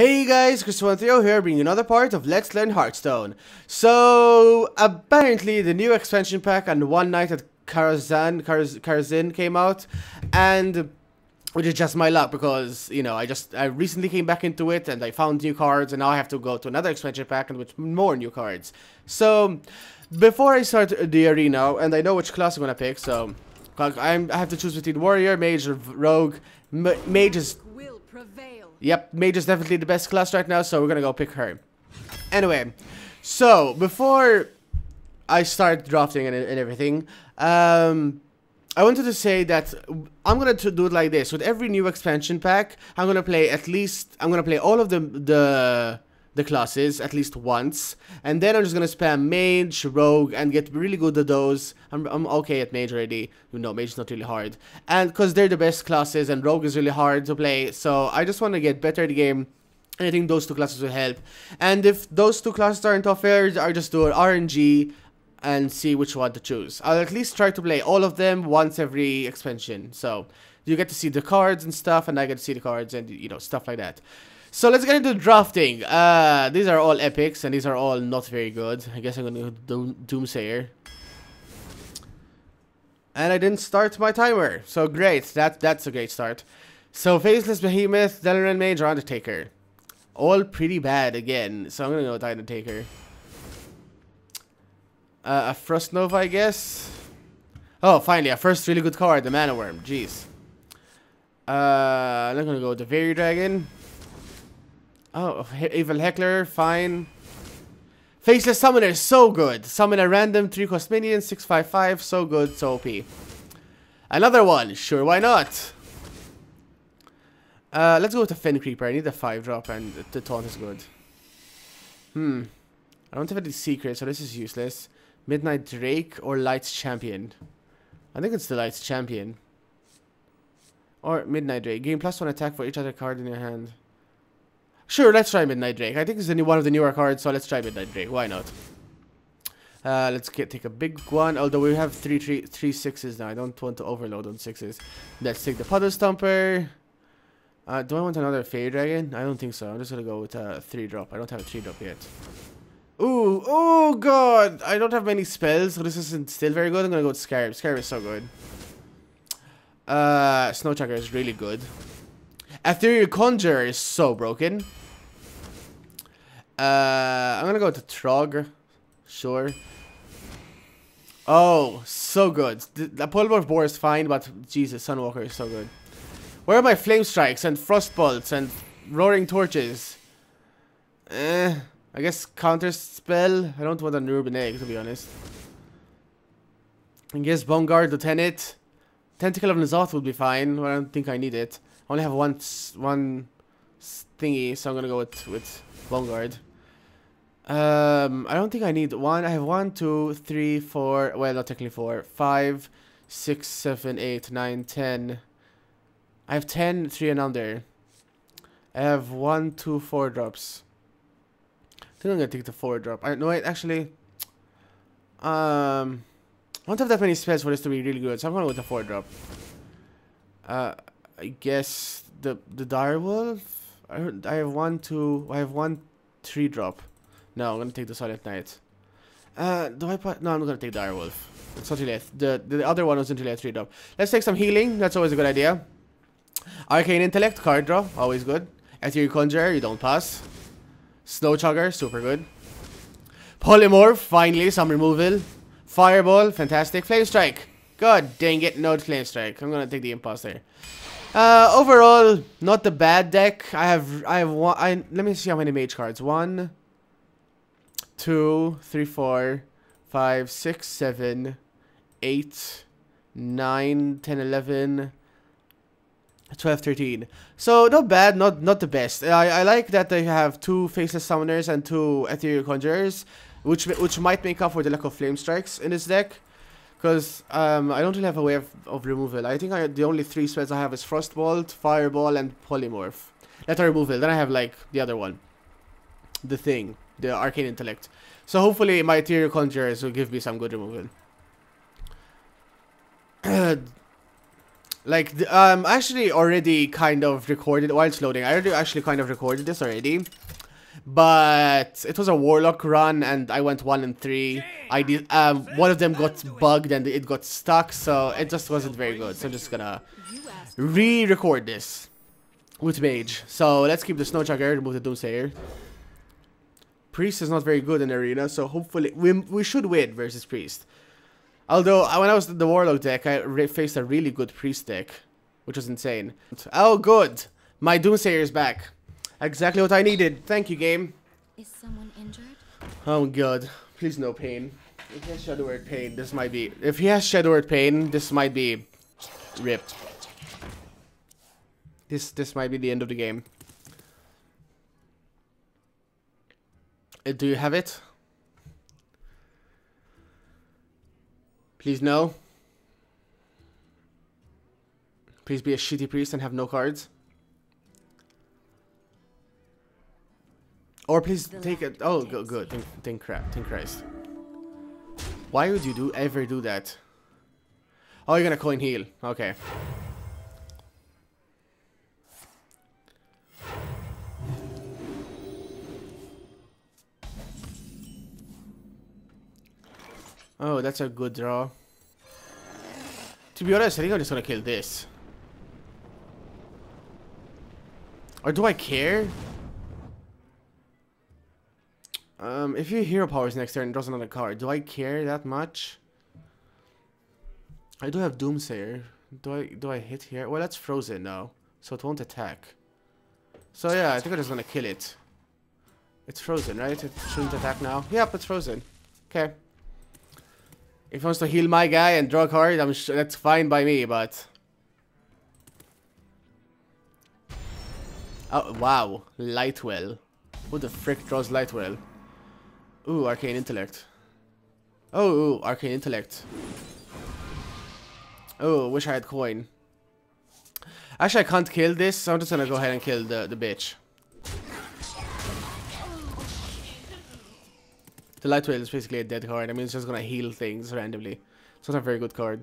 Hey guys, Chris13 here bringing another part of Let's Learn Hearthstone. So, apparently the new expansion pack and One Night at Karazhan, Karaz, Karazhan came out and which is just my luck because, you know, I just, I recently came back into it and I found new cards and now I have to go to another expansion pack and with more new cards. So, before I start the arena, and I know which class I'm gonna pick, so I have to choose between Warrior, Mage, Rogue. M Mage is Yep, Mage is definitely the best class right now, so we're gonna go pick her. Anyway, so before I start drafting and, and everything, um, I wanted to say that I'm gonna do it like this. With every new expansion pack, I'm gonna play at least, I'm gonna play all of the, the the classes at least once. And then I'm just gonna spam mage, rogue and get really good at those. I'm, I'm okay at mage already. You know mage is not really hard. And because they're the best classes and rogue is really hard to play. So I just want to get better at the game. And I think those two classes will help. And if those two classes aren't offered I just do an RNG and see which one to choose. I'll at least try to play all of them once every expansion. So you get to see the cards and stuff and I get to see the cards and you know stuff like that so let's get into drafting. Uh, these are all epics, and these are all not very good. I guess I'm gonna do Doomsayer. And I didn't start my timer, so great. That that's a great start. So Faceless Behemoth, Dalaran Mage, or Undertaker. All pretty bad again, so I'm gonna go with Undertaker. Uh, a Frost Nova, I guess. Oh, finally, a first really good card, the Mana Wyrm. Jeez. Uh, I'm not gonna go with the Fairy Dragon. Oh, Evil Heckler, fine. Faceless Summoner, so good. Summon a random 3 cost minion, 655, so good, so OP. Another one, sure, why not? Uh, let's go with the Fen Creeper. I need the 5 drop and the taunt is good. Hmm. I don't have any secrets, so this is useless. Midnight Drake or Lights Champion? I think it's the Lights Champion. Or Midnight Drake. Gain plus one attack for each other card in your hand. Sure, let's try Midnight Drake. I think it's any one of the newer cards, so let's try Midnight Drake. Why not? Uh, let's get take a big one. Although we have three, three, three sixes now. I don't want to overload on sixes. Let's take the Puddle Stomper. Uh, do I want another Fairy Dragon? I don't think so. I'm just gonna go with a three drop. I don't have a three drop yet. Ooh, oh god! I don't have many spells, so this isn't still very good. I'm gonna go with Scarab. Scarab is so good. Uh, Tracker is really good. Ethereal Conjurer is so broken. Uh, I'm gonna go to Trog. Sure. Oh, so good. The, the Polymorph Boar is fine, but Jesus, Sunwalker is so good. Where are my Flame Strikes and Frost Bolts and Roaring Torches? Eh, I guess Counter Spell. I don't want a Nerubian Egg, to be honest. I guess Bone Guard, Lieutenant. Tentacle of N'Zoth would be fine, but I don't think I need it. I only have one one thingy, so I'm gonna go with, with Bone Guard. Um, I don't think I need one. I have one, two, three, four. Well, not technically four. Five, six, seven, eight, nine, ten. I have ten, three and under. I have one, two, four drops. I think I'm gonna take the four drop. I no wait, actually. Um, I don't have that many spells for this to be really good, so I'm gonna go with the four drop. Uh, I guess the the direwolf. I I have one, two. I have one, three drop. No, I'm gonna take the Silent Knight. Uh, do I put? No, I'm not gonna take the Direwolf. It's not really. The the other one wasn't really a three drop. Let's take some healing. That's always a good idea. Arcane Intellect, card draw, always good. Ethereal Conjurer, you don't pass. Snow Chugger, super good. Polymorph, finally, some removal. Fireball, fantastic. Flame Strike, god dang it, no Flame Strike. I'm gonna take the Imposter. Uh, overall, not the bad deck. I have, I have one. I let me see how many mage cards. One, two, three, four, five, six, seven, eight, nine, ten, eleven, twelve, thirteen. So not bad, not not the best. I, I like that they have two faceless summoners and two ethereal conjurers, which which might make up for the lack of flame strikes in this deck. Because um, I don't really have a way of, of removal. I think I, the only three spells I have is Frostbolt, Fireball, and Polymorph. That are removal. Then I have like the other one. The thing the Arcane Intellect. So hopefully my Ethereal Conjurers will give me some good removal. Like, um, actually already kind of recorded while it's loading. I already actually kind of recorded this already. But it was a Warlock run and I went 1 and 3. I did, um, one of them got bugged and it got stuck, so it just wasn't very good. So I'm just gonna re-record this with Mage. So let's keep the Snowchugger, remove the Doomsayer. Priest is not very good in arena, so hopefully we, we should win versus Priest. Although, when I was in the Warlock deck, I faced a really good Priest deck, which was insane. Oh, good! My Doomsayer is back. Exactly what I needed. Thank you, game. Is someone injured? Oh, God. Please no pain. If he has Shadow Word Pain, this might be... If he has Shadow Word Pain, this might be... Ripped. This, this might be the end of the game. Uh, do you have it? Please no. Please be a shitty priest and have no cards. Or please take it. Oh, good, good. Think, think crap. Think Christ. Why would you do ever do that? Oh, you're gonna coin heal. Okay. Oh, that's a good draw. To be honest, I think I'm just gonna kill this. Or do I care? Um, if your hero powers next turn and draws another card, do I care that much? I do have Doomsayer. Do I do I hit here? Well, that's frozen now, so it won't attack. So yeah, I think I'm just gonna kill it. It's frozen, right? It shouldn't attack now. Yep, it's frozen. Okay. If he wants to heal my guy and draw a card, I'm sure that's fine by me, but... Oh, wow. Lightwell. Who the frick draws Lightwell? Ooh, Arcane Intellect. Oh, ooh, Arcane Intellect. Oh, wish I had coin. Actually, I can't kill this, so I'm just gonna go ahead and kill the, the bitch. The Lightwell is basically a dead card. I mean, it's just gonna heal things randomly. It's not a very good card.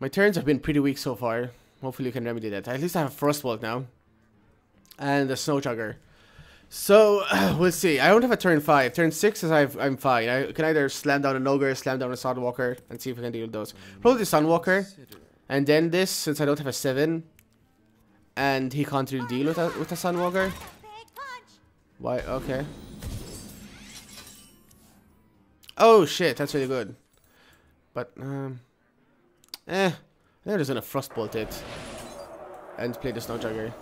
My turns have been pretty weak so far. Hopefully you can remedy that. At least I have Frostbolt now. And a Snowchugger. So, we'll see. I don't have a turn 5. Turn 6 is i am fine. I can either slam down an Ogre, slam down a Sunwalker, and see if I can deal with those. Probably the Sunwalker. And then this, since I don't have a 7. And he can't really deal with a, with a Sunwalker. Why? Okay. Oh shit, that's really good. But, um... Eh. They're just gonna frostbolt it. And play the Snowchugger.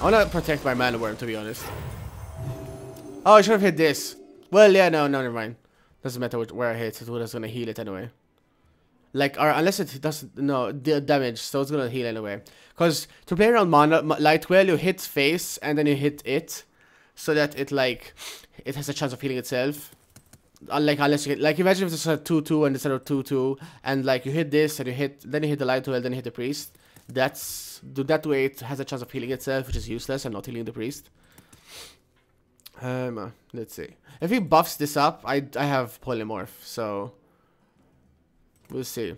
I wanna protect my mana wyrm, to be honest. Oh, I should have hit this. Well, yeah, no, no, never mind. Doesn't matter where I hit, it's just gonna heal it anyway. Like, or unless it doesn't, no, damage, so it's gonna heal anyway. Because to play around mana, Lightwell, you hit face, and then you hit it so that it like it has a chance of healing itself. Like unless you get, like imagine if it's a two two and instead of two two and like you hit this and you hit then you hit the light well then you hit the priest. That's do that way it has a chance of healing itself, which is useless and not healing the priest. Um, uh, let's see. If he buffs this up, I I have polymorph, so we'll see.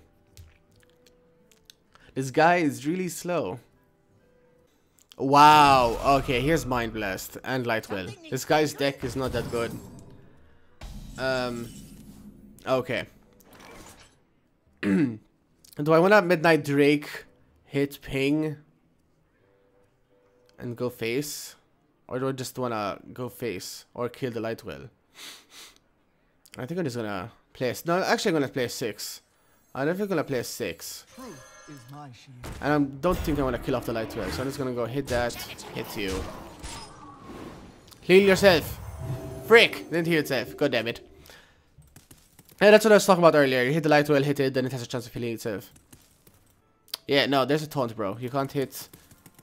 This guy is really slow. Wow. Okay, here's Mind Blast and Lightwell. This guy's deck is not that good. Um. Okay. Do I want to Midnight Drake hit ping and go face? Or do I just want to go face or kill the Lightwell? I think I'm just going to play... No, actually I'm going to play 6. I don't think I'm going to play 6. And I don't think I want to kill off the light well, so I'm just gonna go hit that, hit you. Heal yourself! Frick! Didn't heal itself, god damn it. Yeah, that's what I was talking about earlier. You hit the light well, hit it, then it has a chance of healing itself. Yeah, no, there's a taunt, bro. You can't hit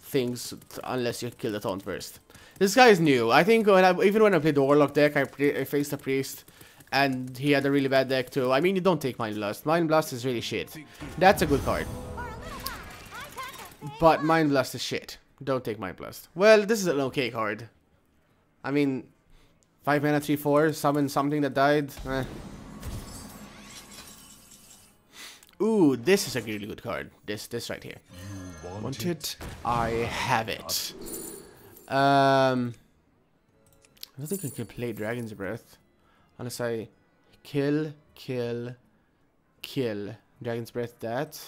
things unless you kill the taunt first. This guy is new. I think when I, even when I played the Warlock deck, I, I faced a Priest and he had a really bad deck too. I mean, you don't take Mind Blast. Mind Blast is really shit. That's a good card. But Mind Blast is shit. Don't take Mind Blast. Well, this is an okay card. I mean, 5 mana, 3 4, summon something that died. Eh. Ooh, this is a really good card. This, this right here. You want, Want it? it? I have it. Um, I don't think I can play Dragon's Breath unless I kill, kill, kill. Dragon's Breath that.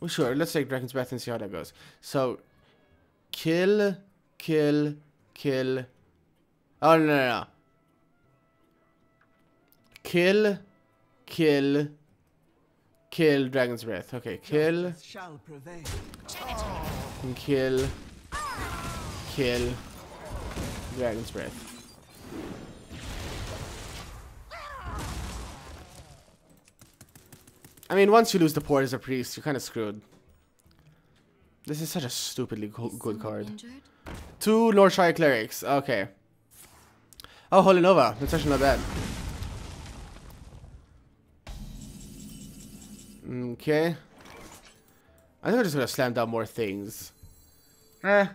Well, sure, let's take Dragon's Breath and see how that goes. So, kill, kill, kill. Oh, no, no, no. Kill, kill, kill Dragon's Breath. Okay, kill, shall prevail. kill, kill Dragon's Breath. I mean, once you lose the port as a priest, you're kind of screwed. This is such a stupidly go- good card. Injured? Two Northshire Clerics. Okay. Oh, Holy Nova. That's actually not bad. Okay. I think I'm just gonna slam down more things. Eh.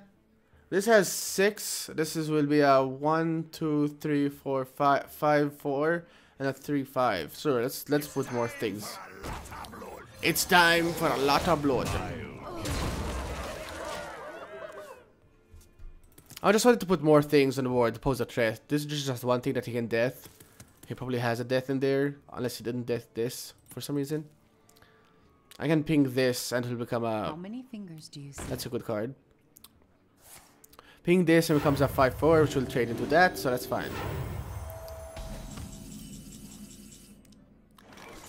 This has six. This is will be a one, two, three, four, five, five, four, and a three, five. So let's let's put more things. It's time for a lot of blood. I just wanted to put more things on the board to pose a threat. This is just one thing that he can death. He probably has a death in there, unless he didn't death this for some reason. I can ping this and it'll become a... How many fingers do you see? That's a good card. Ping this and it becomes a 5-4, which will trade into that, so that's fine.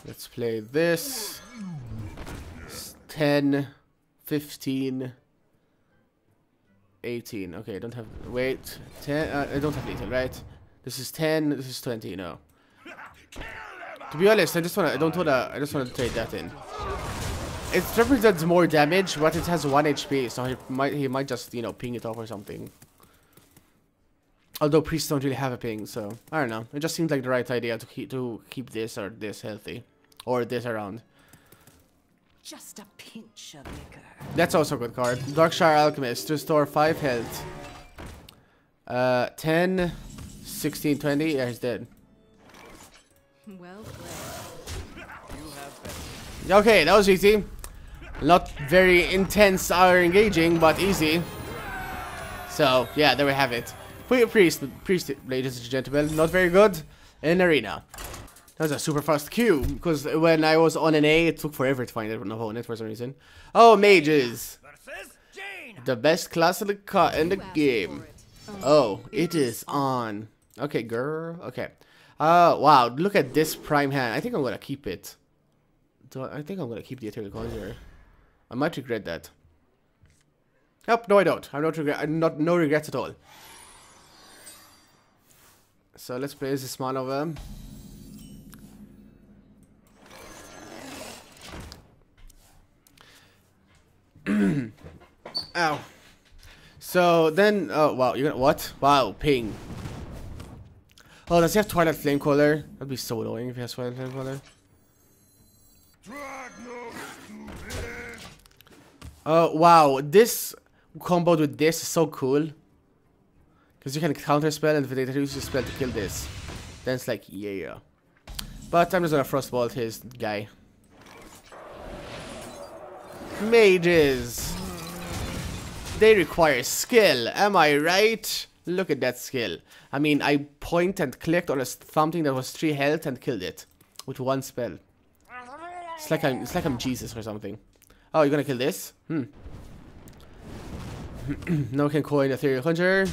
Let's play this. S- 10, 15, 18. Okay, I don't have... Wait. 10... Uh, I don't have lethal, right? This is 10, this is 20, no. To be honest, I just wanna... I don't wanna... I just wanna trade that in. It represents more damage, but it has 1 HP, so he might he might just, you know, ping it off or something. Although priests don't really have a ping, so I don't know. It just seemed like the right idea to keep to keep this or this healthy. Or this around. Just a pinch of liquor. That's also a good card. Darkshire Alchemist to store 5 health. Uh 10, 16, 20. Yeah, he's dead. Well played. Okay, that was easy. Not very intense or engaging, but easy. So, yeah, there we have it. Pri- Priest, priest, ladies and gentlemen, not very good in arena. That was a super fast queue, because when I was on an A, it took forever to find an opponent for some reason. Oh, mages. The best class in the, ca in the game. Oh, it is on. Okay, girl. Okay. Uh, wow, look at this prime hand. I think I'm gonna keep it. Do I, I think I'm gonna keep the Ethereal Conjurer. I might regret that. Yep, no I don't. I'm not regret I'm not no regrets at all. So let's play this Manova. Ow. So then oh wow, you're gonna what? Wow, ping. Oh, does he have Twilight Flamecaller? That'd be so annoying if he has Twilight Flamecaller. Oh, wow. This combo with this is so cool. Because you can counter spell and Vegeta uses your spell to kill this. Then it's like, yeah. But I'm just gonna Frostbolt his guy. Mages. They require skill, am I right? Look at that skill. I mean, I point and clicked on a something that was 3 health and killed it. With one spell. It's like I'm, it's like I'm Jesus or something. Oh, you're gonna kill this? Hmm. no can coin Ethereal Conjurer.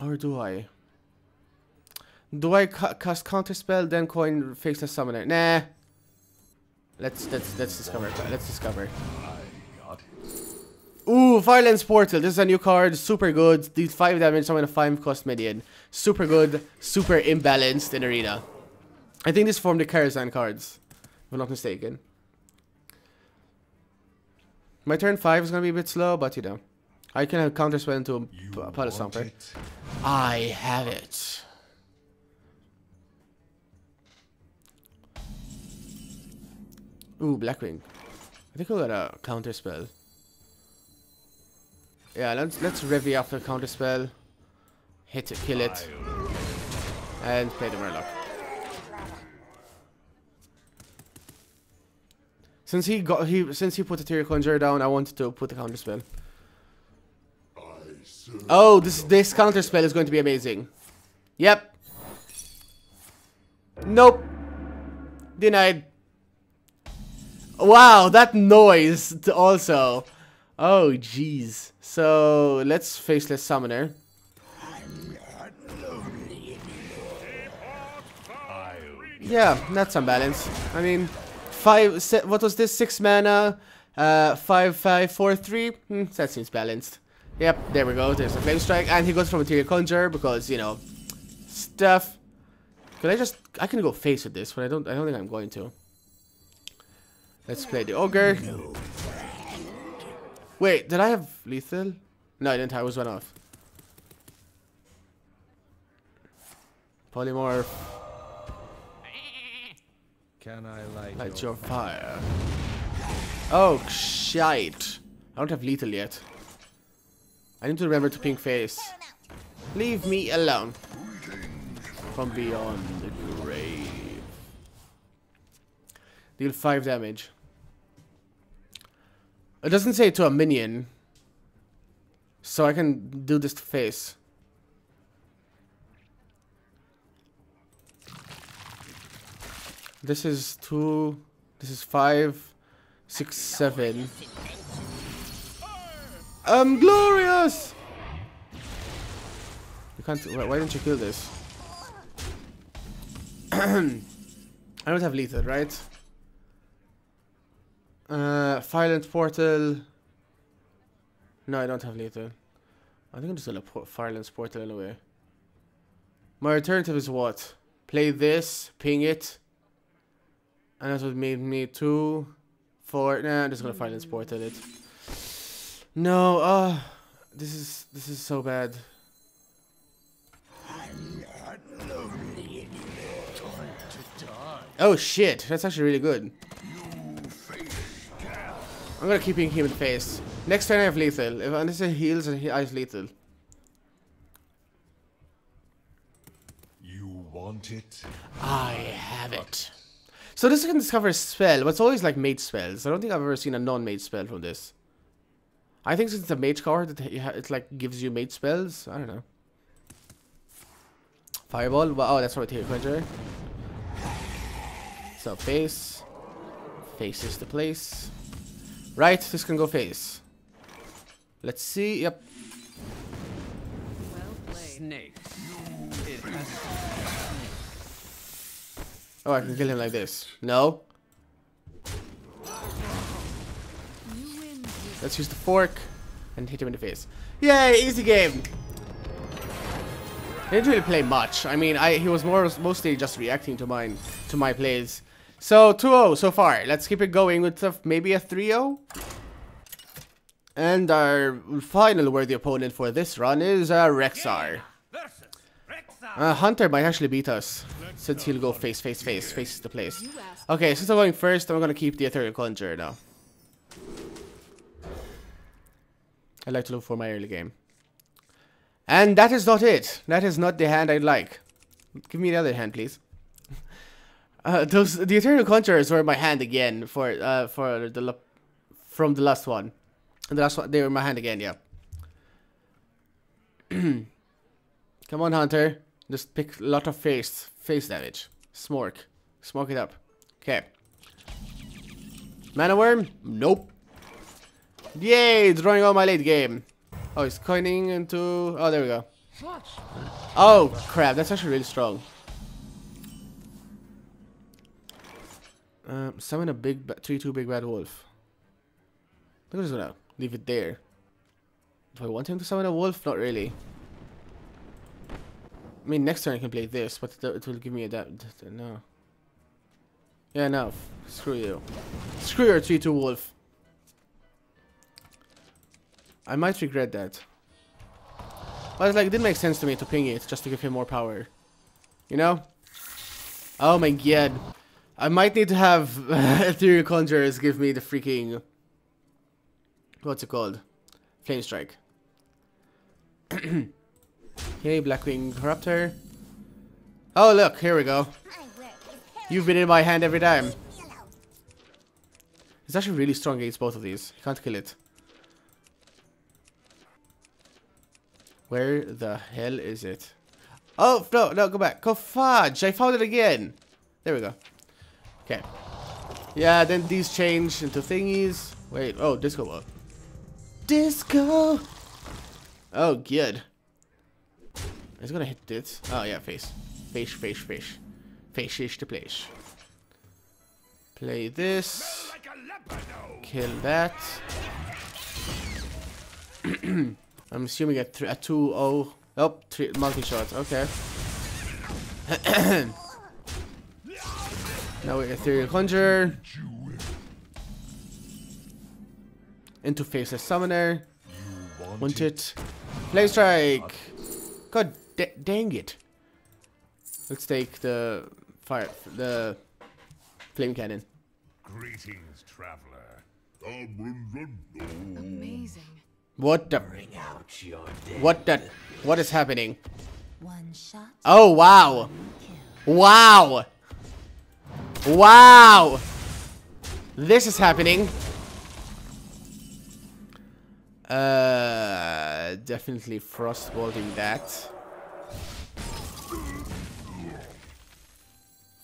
Or do I? Do I ca cast Counter Spell, then coin Faceless Summoner? Nah. Let's let's let's discover. Let's discover. I got it. Ooh, Violence Portal. This is a new card. Super good. Deals 5 damage, summon a 5 cost minion. Super good. Super imbalanced in Arena. I think this formed the Karazhan cards. If I'm not mistaken. My turn 5 is going to be a bit slow, but you know. I can have counter spell into a Puddle Stomper. I have it. Ooh, Blackwing. I think we got a counter spell. Yeah, let's let's revy the counter spell. Hit it, kill it. And play the Murloc. Since he got he since he put the Tear Conjurer down, I wanted to put the counter spell. Oh, this this counter spell is going to be amazing. Yep. Nope. Denied. Wow, that noise also. Oh, jeez. So let's faceless summoner. Yeah, that's some balance. I mean, five. What was this? Six mana. Uh, five, five, four, three. Hmm, that seems balanced. Yep, there we go. There's a flame strike, and he goes for material conjure because you know stuff. Could I just? I can go face with this, but I don't. I don't think I'm going to. Let's play the ogre. Wait, did I have lethal? No, I didn't. I was one off. Polymorph. Can I light, Light your your fire. Oh, shite. I don't have lethal yet. I need to remember to pink face. Leave me alone. From beyond the grave. Deal 5 damage. It doesn't say to a minion. So I can do this to face. This is two. This is five, six, seven. I'm glorious. You can't. Why, why didn't you kill this? I don't have lethal, right? Uh, violent portal. No, I don't have lethal. I think I'm just gonna put violence portal anyway. My alternative is what? Play this, ping it, and that's what made me two, four. Nah, I'm just gonna violence portal it. No, uh, this is this is so bad. Oh shit, that's actually really good. I'm gonna keep hitting him in the face. Next turn I have lethal. If unless it heals and he I have lethal. You want it? I have it. So this can discover a spell, but it's always like mage spells. I don't think I've ever seen a non-mage spell from this. I think since it's a mage card, it, it like gives you mage spells. I don't know. Fireball. Well, oh, that's what here, Conjurer. So face. Face is the place. Right, this can go face. Let's see. Yep. Well played. Snake. Oh, I can kill him like this. No. Let's use the fork and hit him in the face. Yay, easy game. He didn't really play much. I mean, I he was more mostly just reacting to mine to my plays. So 2-0 so far. Let's keep it going with a, maybe a 3-0. And our final worthy opponent for this run is uh, Rexxar. Uh, Hunter might actually beat us since he'll go face, face, face, face the place. Okay, since I'm going first, I'm gonna keep the Ethereal Conjurer now. I like to look for my early game. And that is not it. That is not the hand I'd like. Give me the other hand, please. Uh, those the Ethereal Conjurers were my hand again for uh for the from the last one. And the last one they were in my hand again, yeah. Come on, Hunter. Just pick a lot of face face damage. Smork. Smoke it up. Okay. Mana Wyrm? Nope. Yay! Drawing all my late game. Oh, he's coining into. Oh, there we go. Oh, crap. That's actually really strong. Um, summon a big 3-2 big bad wolf. I'm just gonna leave it there. Do I want him to summon a wolf? Not really. I mean, next turn I can play this, but it will give me a that. No. Yeah, no. Screw you. Screw your 3-2 wolf. I might regret that. But it's like, it didn't make sense to me to ping it just to give him more power. You know? Oh my god. I might need to have Ethereal Conjurers give me the freaking... What's it called? Flame Strike. okay, Blackwing Corruptor. Oh, look, here we go. You've been in my hand every time. It's actually really strong against both of these. You can't kill it. Where the hell is it? Oh, no, no, go back. Go fudge. I found it again. There we go. Okay. Yeah, then these change into thingies. Wait, oh, disco ball. Disco! Oh, good. It's gonna hit this. Oh, yeah, face. Face, face, face. Face is the place. Play this. Kill that. I'm assuming a, th a 2 0. Oh, three, multi shot. Okay. now we Ethereal Conjure. Into Faceless Summoner. Want it. Flame Strike! God dang it. Let's take the fire, the flame cannon. Greetings, traveler. Amazing. What the? What the? What is happening? One shot. Oh wow! Wow! Wow! This is happening. Uh, definitely frostbolting that.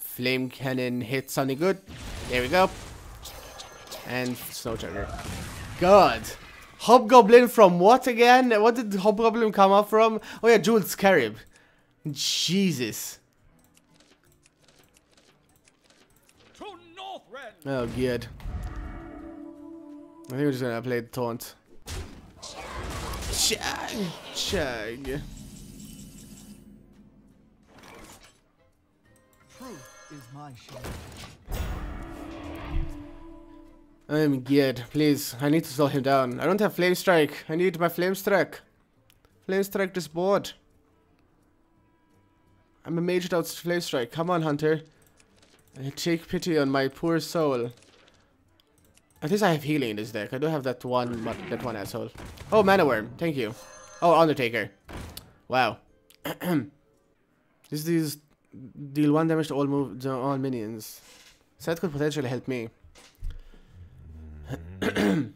Flame cannon hit something good. There we go. And snow chugger. God. Hobgoblin from what again? What did Hobgoblin come up from? Oh yeah, Jeweled Scarab. Jesus. Oh, good. I think we're just gonna play the taunt. Chug! Chug. Truth is my shield. I'm oh, good. Please, I need to slow him down. I don't have Flame Strike. I need my Flame Strike. Flame Strike this board. I'm a majored out Flame Strike. Come on, Hunter. Take pity on my poor soul. At least I have healing in this deck. I do have that one, that one asshole. Oh, Mana Wyrm. Thank you. Oh, Undertaker. Wow. this these deal one damage to all move to all minions. So that could potentially help me.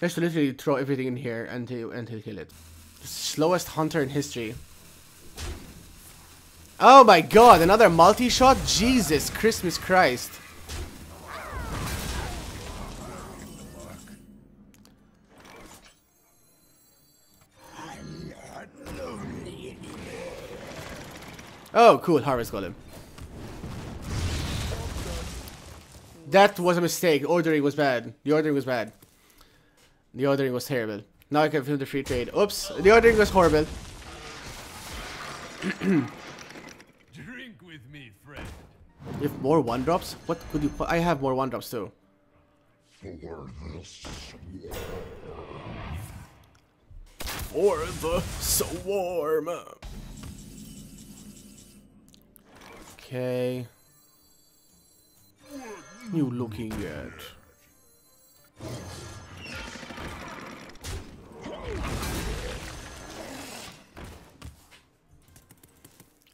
Just literally throw everything in here until until kill it. The slowest hunter in history. Oh my god, another multi-shot? Jesus Christmas Christ. Oh, cool, Harvest Golem. That was a mistake. Ordering was bad. The ordering was bad. The ordering was terrible. Now I can film the free trade. Oops, the ordering was horrible. Drink with me, friend. You have more one drops? What could you put? I have more one drops too. For the swarm. Okay. You looking at?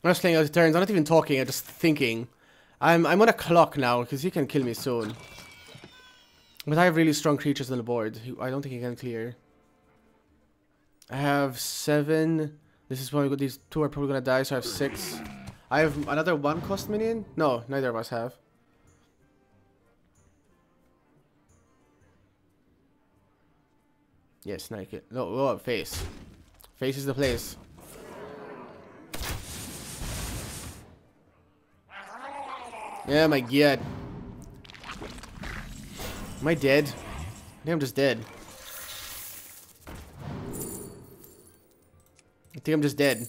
I'm just playing out the turns. I'm not even talking. I'm just thinking. I'm I'm on a clock now because he can kill me soon. But I have really strong creatures on the board. I don't think he can clear. I have seven. This is probably. These two are probably gonna die, so I have six. I have another one cost minion. No, neither of us have. Yes, naked. No, oh, face. Face is the place. Yeah, my god. Am I dead? I think I'm just dead. I think I'm just dead.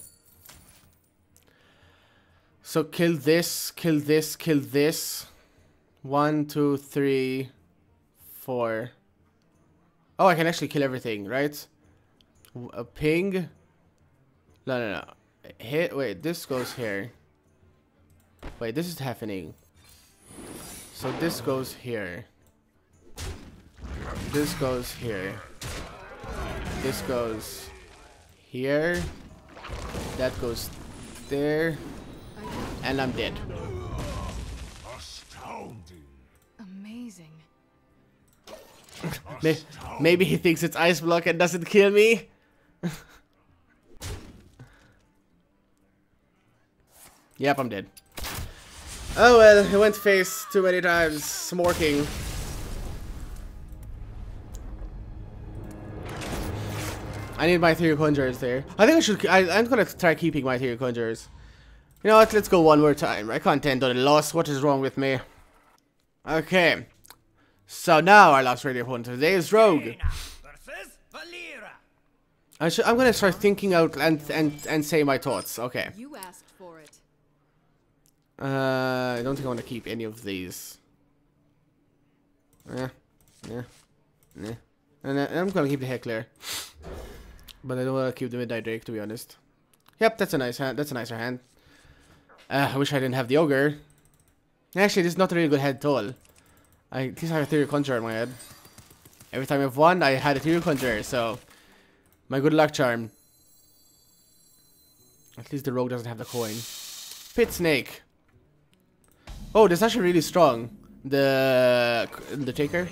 So kill this, kill this, kill this. One, two, three, four. Oh, I can actually kill everything, right? A ping. No, no, no. Hit. Wait, this goes here. Wait, this is happening. So this goes here. This goes here. This goes here. That goes there. And I'm dead. Astounding. Amazing. Maybe he thinks it's ice block and doesn't kill me. yep, I'm dead. Oh well, he went face too many times, smorking. I need my three Conjurers there. I think I should. I, I'm gonna try keeping my three Conjurers. You know what? Let's go one more time. I can't end on a loss. What is wrong with me? Okay. So now our last radio opponent today is Rogue. I should, I'm gonna start thinking out and and and say my thoughts. Okay. You asked for it. Uh, I don't think I want to keep any of these. Yeah, yeah, yeah. And I- I'm gonna keep the heckler, but I don't want to keep the midnight drake to be honest. Yep, that's a nice hand. That's a nicer hand. Uh, I wish I didn't have the ogre. Actually, this is not a really good head at all. I at least have a Ethereal Conjurer in my head. Every time I've won, I had a Ethereal Conjurer, so my good luck charm. At least the rogue doesn't have the coin. Pit Snake. Oh, that's actually really strong. The the taker.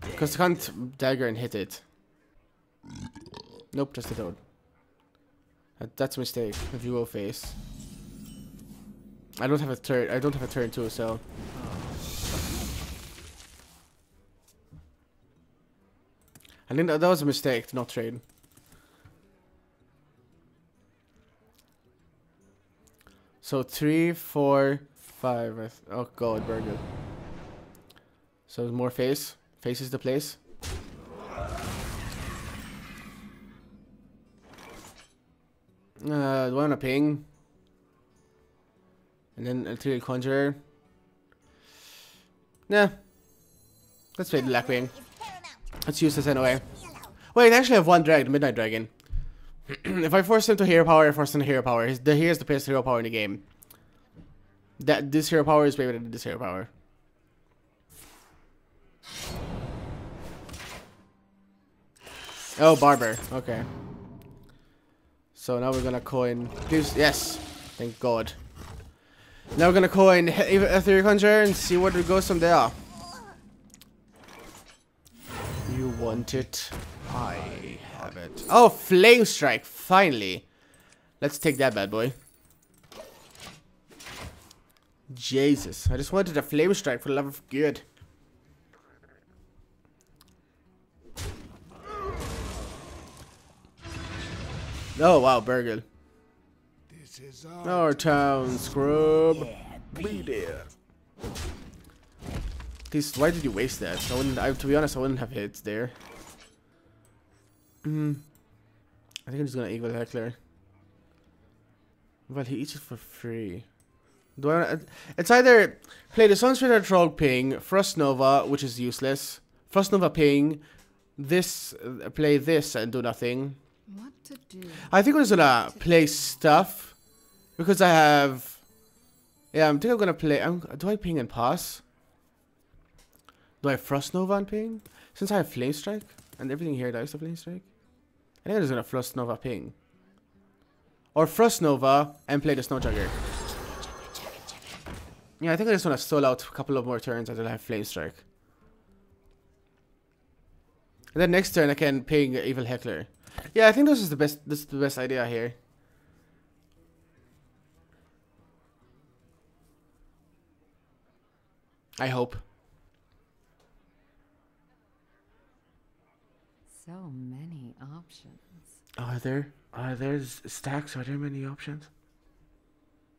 Because can't dagger and hit it. Nope, just a toad. That- That's a mistake. If you go face. I don't have a turn. I don't have a turn too, so. I think that, that was a mistake to not trade. So three, four, five. Oh god, very good. So more face. Face is the place. Uh, do I want to ping? And then Arterial Conjurer. Nah. Let's play the Blackwing. Let's use this anyway. Wait, I actually have one drag, the Midnight Dragon. if I force him to hero power, I force him to hero power. He's the, he has the best hero power in the game. That this hero power is better than this hero power. Oh, Barber. Okay. So now we're gonna coin. Yes. Thank God. Now we're gonna coin Ethereal Conjurer and see where it goes from there. You want it? I have it. Oh, Flame Strike! Finally. Let's take that bad boy. Jesus, I just wanted a Flame Strike for the love of good. Oh wow, Burgle. This is our Our town, scrub. Be there. Please, why did you waste that? I wouldn't. I, to be honest, I wouldn't have hits there. Hmm. I think I'm just gonna eagle heckler. Well, he eats it for free. Do I? It's either play the Sunsphere or Trog ping, Frost Nova, which is useless. Frost Nova ping, this, uh, play this and do nothing. What to do? I think I'm just gonna play stuff because I have. Yeah, I think I'm gonna play. I'm, do I ping and pass? Do I Frost Nova and ping? Since I have Flame Strike and everything here dies to Flame Strike, I think I'm just gonna Frost Nova ping. Or Frost Nova and play the Snow Chugger. Yeah, I think I just wanna stall out a couple of more turns until I have Flame Strike. And then next turn I can ping Evil Heckler. Yeah, I think this is the best. This is the best idea here. I hope. So many options. Are there? Are there stacks? Are there many options?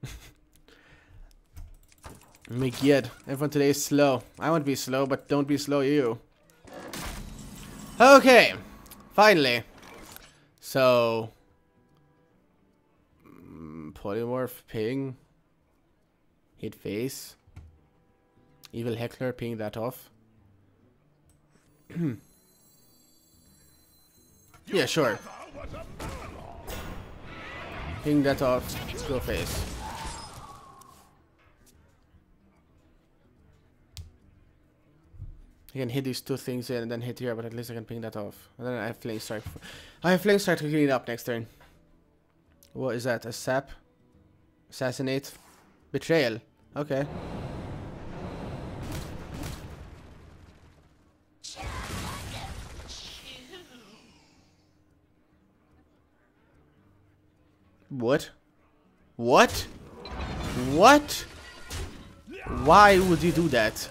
Yet. Everyone today is slow. I want to be slow, but don't be slow, you. Okay. Finally. So. mm, Polymorph, ping. Hit face. Evil Heckler, ping that off. yeah, sure. Ping that off. Let's go face. I can hit these two things in and then hit here, but at least I can ping that off. And then I have Flame Strike. I have Flame Strike to clean up next turn. What is that? A sap? Assassinate. Betrayal. Okay. What? What? What? Why would you do that?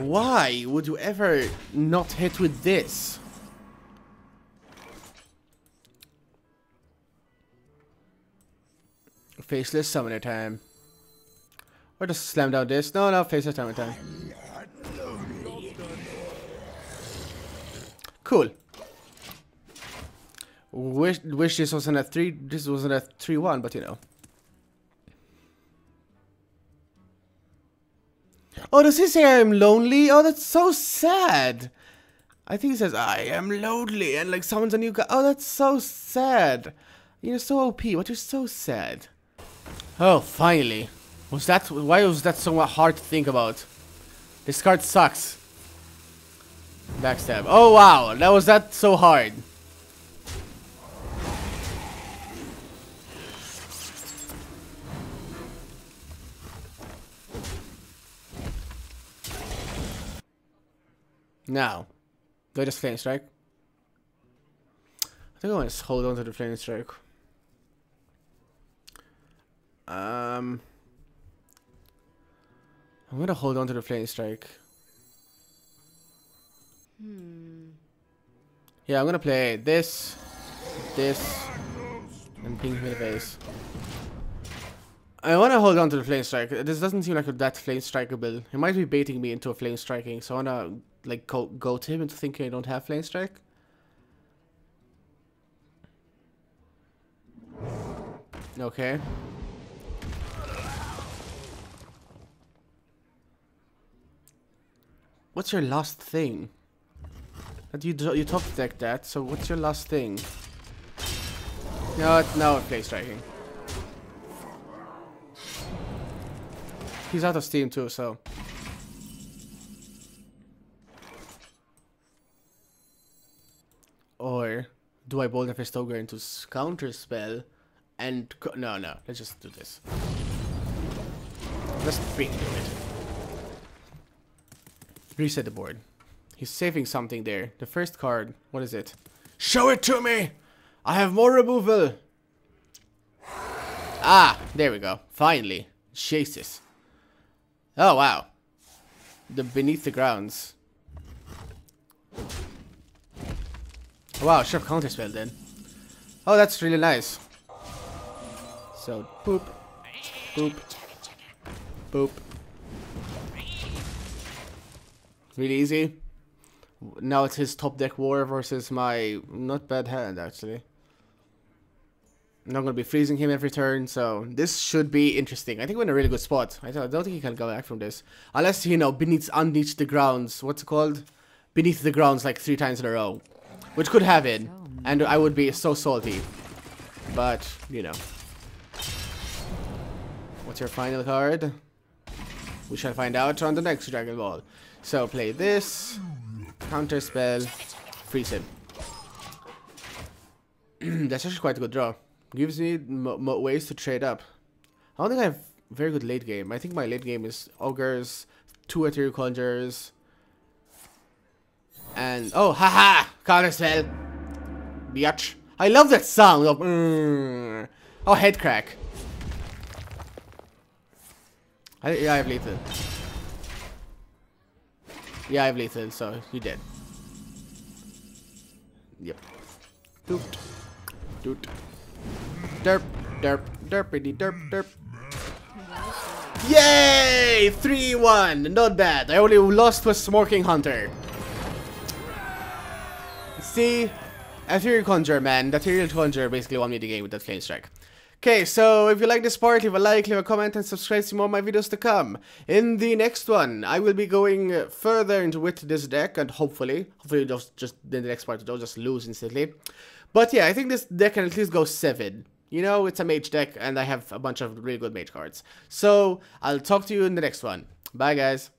Why would you ever not hit with this? Faceless summoner time. Or just slam down this. No, no, faceless summoner time. Cool. Wish wish this wasn't a three this wasn't a three one, but you know. Oh, does he say I am lonely? Oh, that's so sad. I think he says I am lonely and like someone's a new guy. Oh, that's so sad. You're so OP, but you're so sad. Oh, finally. Was that why was that so hard to think about? This card sucks. Backstab. Oh wow, that was that so hard. Now, do I just flame strike? I think I want to hold on to the flame strike. Um, I'm gonna hold on to the flame strike. Hmm. Yeah, I'm gonna play this, this, and ping him in the face. I want to hold on to the flame strike. This doesn't seem like a that flame striker build. He might be baiting me into a flame striking, so I wanna like go, go to him into thinking I don't have flame strike. Okay. What's your last thing? That you you top deck that. So what's your last thing? No, now I play striking. He's out of steam too, so. Or do I Boulder Fist Ogre into counter spell and no no let's just do this. Let's freaking do it. Reset the board. He's saving something there. The first card, what is it? Show it to me! I have more removal! Ah, there we go. Finally. Jesus. Oh, wow. The Beneath the Grounds. Oh, wow, sure counterspell then. Oh, that's really nice. So, boop. Boop. Boop. Really easy. Now it's his top deck war versus my not bad hand actually. I'm not gonna be freezing him every turn, so this should be interesting. I think we're in a really good spot. I don't, think he can go back from this. Unless, you know, beneath underneath the grounds. What's it called? Beneath the grounds like three times in a row. Which could happen. And I would be so salty. But, you know. What's your final card? We shall find out on the next Dragon Ball. So play this, counter spell, freeze him. That's actually quite a good draw. Gives me ways to trade up. I don't think I have very good late game. I think my late game is ogres, two ethereal Conjurers, and oh, haha, counter spell, biatch. I love that sound of mm, oh head crack. I, yeah, I have lethal. Yeah, I have lethal, so you're dead. Yep. Doot. Doot. Derp. Derp. Derpity derp derp. Yay! 3-1. Not bad. I only lost to a Smoking Hunter. See? Ethereal Conjurer, man. The Ethereal Conjurer basically won me the game with that Flame Strike. Okay, so if you like this part, leave a like, leave a comment, and subscribe to see more of my videos to come. In the next one, I will be going further into with this deck, and hopefully, hopefully just, just in the next part, don't just lose instantly. But yeah, I think this deck can at least go 7. You know, it's a mage deck, and I have a bunch of really good mage cards. So, I'll talk to you in the next one. Bye, guys.